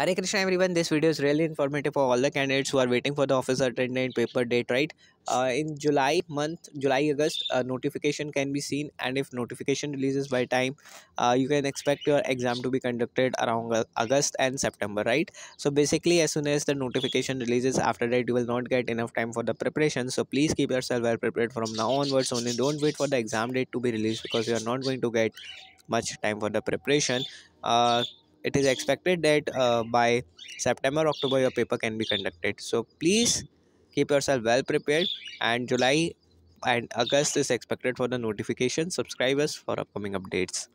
Hare Krishna everyone, this video is really informative for all the candidates who are waiting for the officer attendant paper date, right? Uh, in July month, July, August, notification can be seen and if notification releases by time, uh, you can expect your exam to be conducted around August and September, right? So basically as soon as the notification releases, after that you will not get enough time for the preparation. So please keep yourself well prepared from now onwards only. Don't wait for the exam date to be released because you are not going to get much time for the preparation. Uh, it is expected that uh, by september october your paper can be conducted. So please keep yourself well prepared and july and august is expected for the notification subscribers for upcoming updates